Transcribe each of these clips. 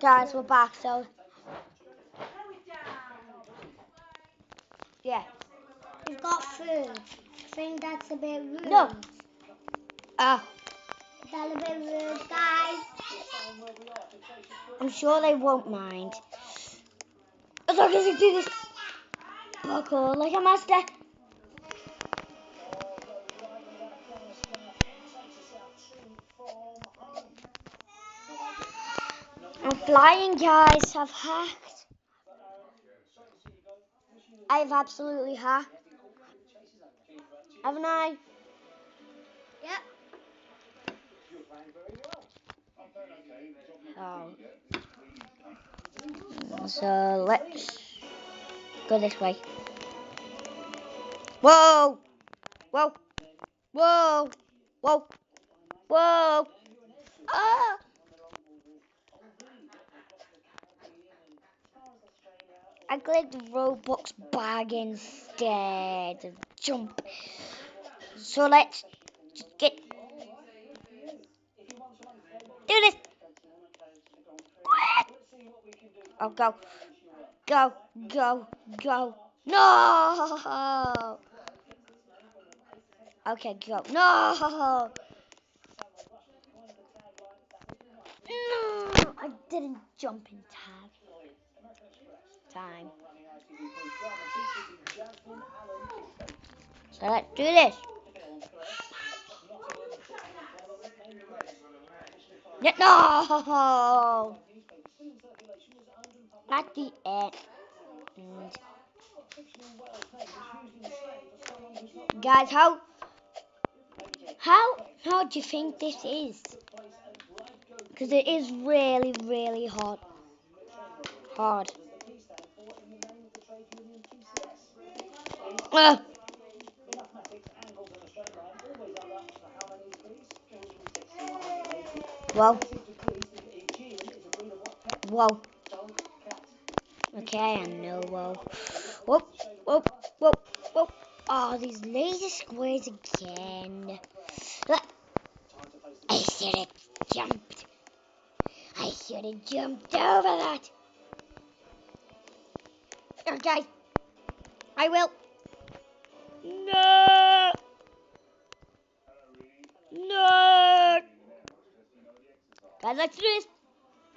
Guys, we're back, so. Yeah. We've got food. I think that's a bit rude. No. Uh, Is that a bit rude, guys? I'm sure they won't mind. As long as I do this parkour like a master. Flying, guys. I've hacked. I've absolutely hacked. Haven't I? Yep. Oh. So let's go this way. Whoa! Whoa! Whoa! Whoa! Whoa! Ah! I clicked Robux bag instead of jump. So let's get do this. Oh, go, go, go, go. No. Okay, go. No. No, I didn't jump in time. Time. So let's do this. No. At the end. Guys, how how how do you think this is? Because it is really, really hard. Hard. Whoa. Whoa. Okay, I know. Whoa. Whoa. Whoa. Whoa. Whoa. Oh, these laser squares again. Ah. I should have jumped. I should have jumped over that. Okay. I will. No. No. Guys, let's do this.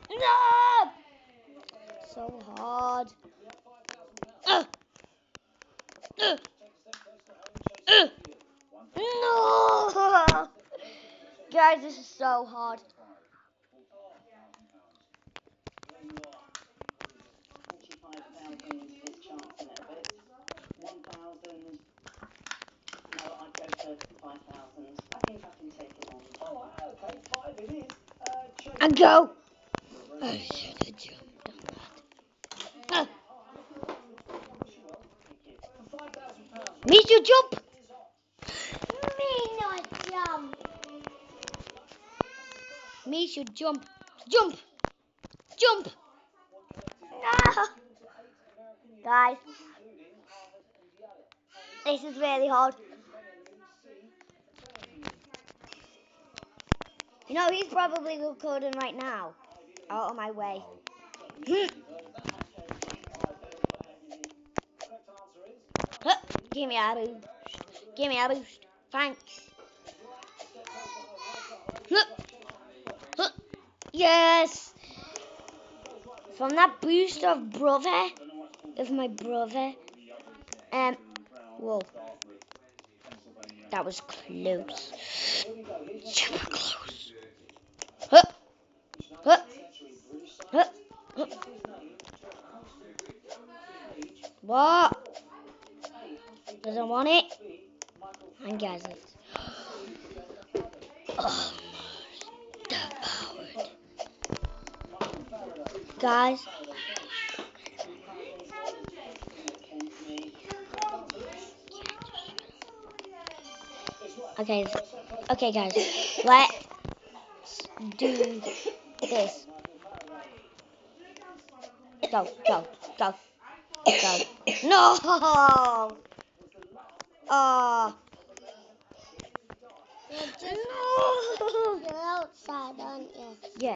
No. So hard. Uh. Uh. Uh. No. Guys, this is so hard. And go. I should have jumped on that. Uh. Me to jump. Me not jump. Me should jump. Jump. Jump. No. Guys. This is really hard. You know, he's probably recording right now. Out of my way. Give me a boost. Give me a boost. Thanks. Yes. From that boost of brother, of my brother. Um. Whoa. That was close. Super close. Doesn't want it? And guys, it's devoured. Guys. Okay, okay, guys. Let's do this. Go, go, go, go. No! Uh, no! you're outside, aren't you? Yeah.